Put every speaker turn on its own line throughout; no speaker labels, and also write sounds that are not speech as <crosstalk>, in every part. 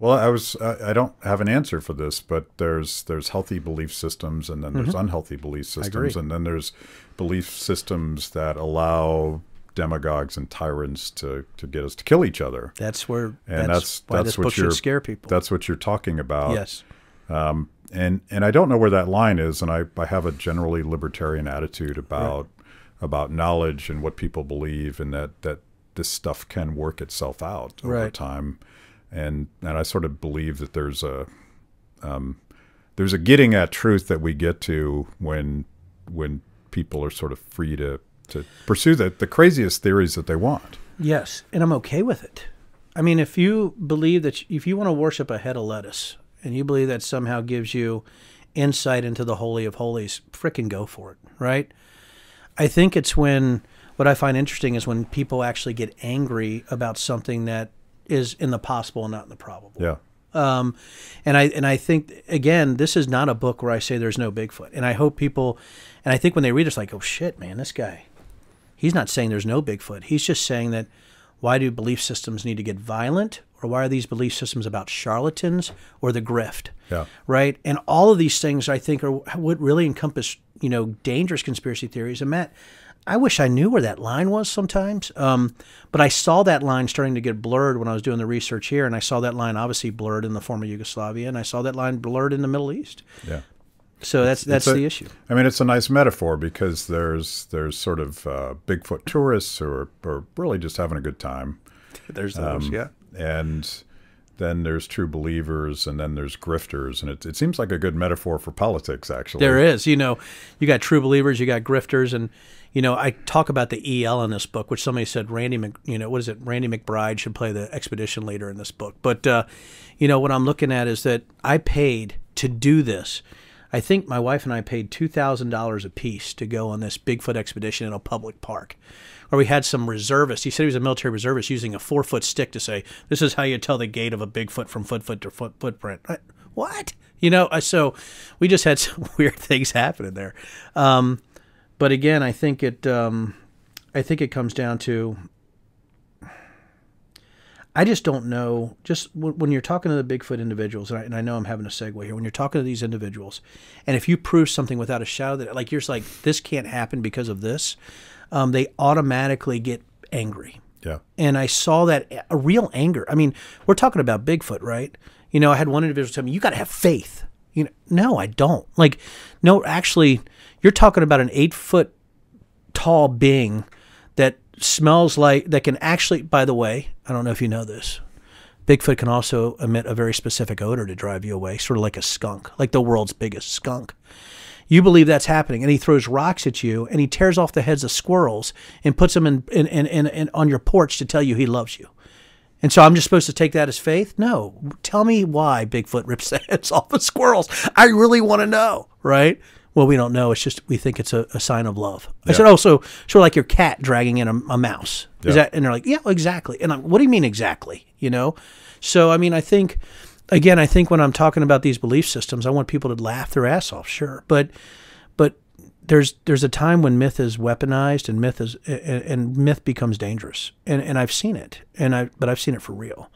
Well, I was I, I don't have an answer for this, but there's there's healthy belief systems and then there's
Mm-hmm.
unhealthy belief systems and then there's belief systems that allow demagogues and tyrants to to get us to kill each other.
That's where
And
that's,
that's that's
this
what
book
you're
should scare people.
That's what you're talking about.
yes.
and and I don't know where that line is, and I, I have a generally libertarian attitude about about knowledge and what people believe, and that that this stuff can work itself out over
Right.
time, and and I sort of believe that there's a um, there's a getting at truth that we get to when when people are sort of free to to pursue the, the craziest theories that they want.
Yes, and I'm okay with it. I mean, if you believe that if you want to worship a head of lettuce and you believe that somehow gives you insight into the holy of holies, frickin' go for it, right? I think it's when what I find interesting is when people actually get angry about something that is in the possible and not in the probable.
Yeah.
Um, and I and I think again, this is not a book where I say there's no Bigfoot. And I hope people, and I think when they read it, it's like, oh shit, man, this guy, he's not saying there's no Bigfoot. He's just saying that why do belief systems need to get violent, or why are these belief systems about charlatans or the grift?
Yeah.
Right. And all of these things, I think, are what really encompass you know dangerous conspiracy theories. And Matt, I wish I knew where that line was sometimes. Um, but I saw that line starting to get blurred when I was doing the research here, and I saw that line obviously blurred in the former Yugoslavia, and I saw that line blurred in the Middle East.
Yeah.
So that's that's
a-
the issue.
I mean, it's a nice metaphor because there's there's sort of uh, Bigfoot tourists who are, are really just having a good time,
There's those, yeah.
and then there's true believers, and then there's grifters, and it, it seems like a good metaphor for politics, actually.
There is, you know, you got true believers, you got grifters, and you know, I talk about the EL in this book, which somebody said Randy, Mc, you know, what is it? Randy McBride should play the expedition leader in this book. But uh, you know, what I'm looking at is that I paid to do this. I think my wife and I paid two thousand dollars a piece to go on this Bigfoot expedition in a public park. Or we had some reservist. He said he was a military reservist using a four foot stick to say, "This is how you tell the gait of a Bigfoot from foot foot to foot footprint." I, what? You know, so we just had <laughs> some weird things happening there. Um, but again, I think it. Um, I think it comes down to. I just don't know. Just when, when you're talking to the Bigfoot individuals, and I, and I know I'm having a segue here. When you're talking to these individuals, and if you prove something without a shadow that, like you're just like, this can't happen because of this, um, they automatically get angry
Yeah.
and I saw that a real anger. I mean, we're talking about Bigfoot, right? You know, I had one individual tell me, "You got to have faith." You know, no, I don't. Like, no, actually, you're talking about an eight foot tall being that smells like that can actually. By the way, I don't know if you know this. Bigfoot can also emit a very specific odor to drive you away, sort of like a skunk, like the world's biggest skunk. You believe that's happening, and he throws rocks at you, and he tears off the heads of squirrels and puts them in, in, in, in, in on your porch to tell you he loves you. And so I'm just supposed to take that as faith? No. Tell me why Bigfoot rips the <laughs> heads off of squirrels. I really want to know, right? Well, we don't know. It's just we think it's a, a sign of love. I said, oh, so sort of like your cat dragging in a, a mouse. Is
Yeah.
that? And they're like, yeah, exactly. And I'm, what do you mean exactly? You know? So I mean, I think again, I think when I'm talking about these belief systems, I want people to laugh their ass off, sure, but but there's there's a time when myth is weaponized and myth is and, and myth becomes dangerous, and and I've seen it, and I but I've seen it for real,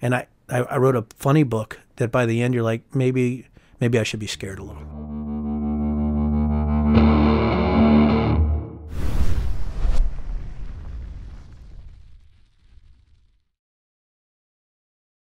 and I, I I wrote a funny book that by the end you're like maybe maybe I should be scared a little.